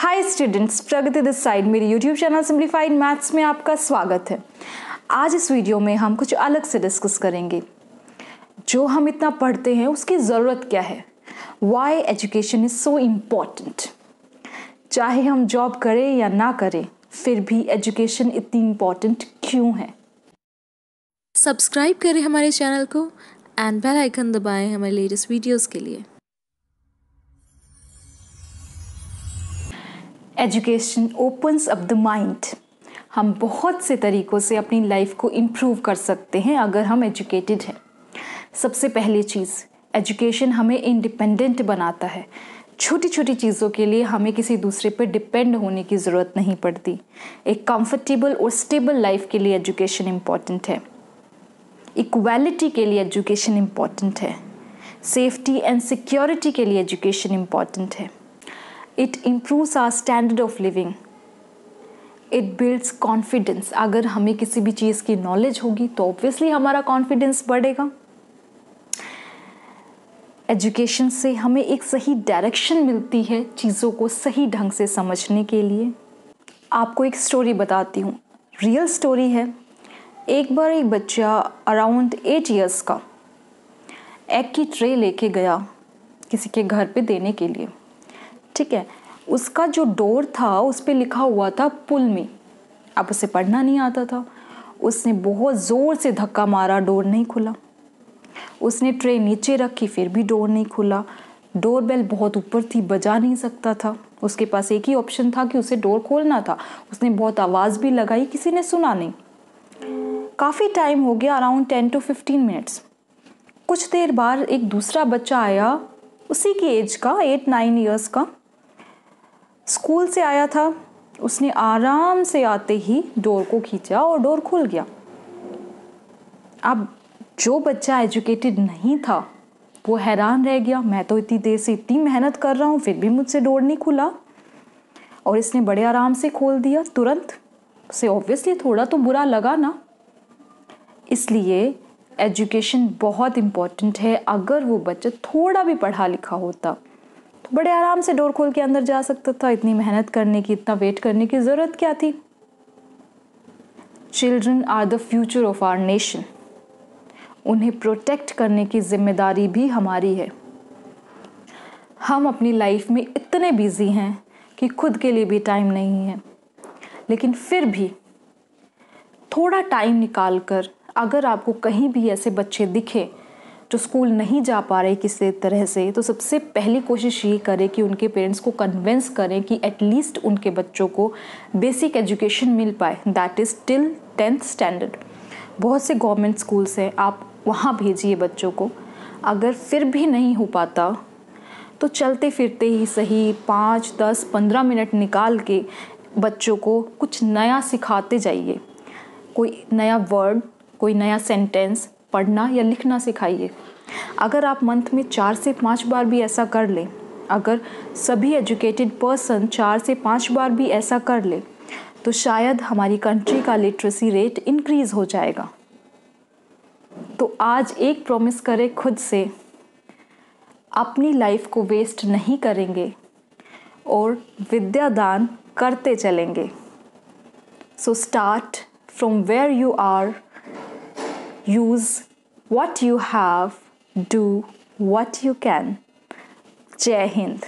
Hi students Pragati this side मेरे YouTube channel simplified maths में आपका स्वागत है। आज इस वीडियो में हम कुछ अलग से डिस्कस करेंगे। जो हम इतना पढ़ते हैं, उसकी ज़रूरत क्या है? Why education is so important चाहे हम जॉब करें या ना करें, फिर भी एजुकेशन इतनी इंपॉर्टेंट क्यों है? सब्सक्राइब करें हमारे चैनल को एंड बेल आइकन दबाएँ हमारे लेटेस्ट वीडियोस के लिए। Education opens up the mind हम बहुत से तरीक़ों से अपनी लाइफ को इम्प्रूव कर सकते हैं अगर हम एजुकेटेड हैं। सबसे पहली चीज़ एजुकेशन हमें इंडिपेंडेंट बनाता है। छोटी छोटी चीज़ों के लिए हमें किसी दूसरे पर डिपेंड होने की ज़रूरत नहीं पड़ती। एक कंफर्टेबल और स्टेबल लाइफ के लिए एजुकेशन इंपॉर्टेंट है। इक्वालिटी के लिए एजुकेशन इंपॉर्टेंट है। सेफ्टी एंड सिक्योरिटी के लिए एजुकेशन इंपॉर्टेंट है। It improves our standard of living it builds confidence अगर हमें किसी भी चीज़ की नॉलेज होगी तो ऑब्वियसली हमारा कॉन्फिडेंस बढ़ेगा। एजुकेशन से हमें एक सही डायरेक्शन मिलती है चीज़ों को सही ढंग से समझने के लिए। आपको एक स्टोरी बताती हूँ। रियल स्टोरी है। एक बार एक बच्चा अराउंड एट इयर्स का एग की ट्रे लेके गया किसी के घर पे देने के लिए। ठीक है? उसका जो डोर था, उस पर लिखा हुआ था, पुल में. अब उसे पढ़ना नहीं आता था। उसने बहुत ज़ोर से धक्का मारा, डोर नहीं खुला। उसने ट्रे नीचे रखी, फिर भी डोर नहीं खुला। डोर बेल बहुत ऊपर थी, बजा नहीं सकता था। उसके पास एक ही ऑप्शन था कि उसे डोर खोलना था। उसने बहुत आवाज़ भी लगाई, किसी ने सुना नहीं। काफ़ी टाइम हो गया, around ten to fifteen minutes. कुछ देर बाद एक दूसरा बच्चा आया, उसी की एज का, एट नाइन ईयर्स का। स्कूल से आया था। उसने आराम से आते ही डोर को खींचा और डोर खुल गया। अब जो बच्चा एजुकेटेड नहीं था, वो हैरान रह गया। मैं तो इतनी देर से इतनी मेहनत कर रहा हूँ, फिर भी मुझसे डोर नहीं खुला। और इसने बड़े आराम से खोल दिया। तुरंत उसे ऑब्वियसली थोड़ा तो बुरा लगा ना। इसलिए एजुकेशन बहुत इंपॉर्टेंट है। अगर वो बच्चा थोड़ा भी पढ़ा लिखा होता बड़े आराम से डोर खोल के अंदर जा सकता था। इतनी मेहनत करने की, इतना वेट करने की ज़रूरत क्या थी? Children are the future of our nation उन्हें प्रोटेक्ट करने की ज़िम्मेदारी भी हमारी है। हम अपनी लाइफ में इतने बिज़ी हैं कि खुद के लिए भी टाइम नहीं है। लेकिन फिर भी थोड़ा टाइम निकाल कर अगर आपको कहीं भी ऐसे बच्चे दिखे जो स्कूल नहीं जा पा रहे किसी तरह से तो सबसे पहली कोशिश ये करें कि उनके पेरेंट्स को कन्विंस करें कि एटलीस्ट उनके बच्चों को बेसिक एजुकेशन मिल पाए that is till tenth standard बहुत से गवर्नमेंट स्कूल्स हैं, आप वहाँ भेजिए बच्चों को। अगर फिर भी नहीं हो पाता तो चलते फिरते ही सही पाँच, दस, पंद्रह मिनट निकाल के बच्चों को कुछ नया सिखाते जाइए। कोई नया वर्ड कोई नया सेंटेंस पढ़ना या लिखना सिखाइए। अगर आप मंथ में चार से पाँच बार भी ऐसा कर लें, अगर सभी एजुकेटेड पर्सन चार से पाँच बार भी ऐसा कर ले तो शायद हमारी कंट्री का लिटरेसी रेट इंक्रीज़ हो जाएगा। तो आज एक प्रॉमिस करें खुद से, अपनी लाइफ को वेस्ट नहीं करेंगे और विद्या दान करते चलेंगे। So start from where you are use what you have, do what you can. Jai Hind.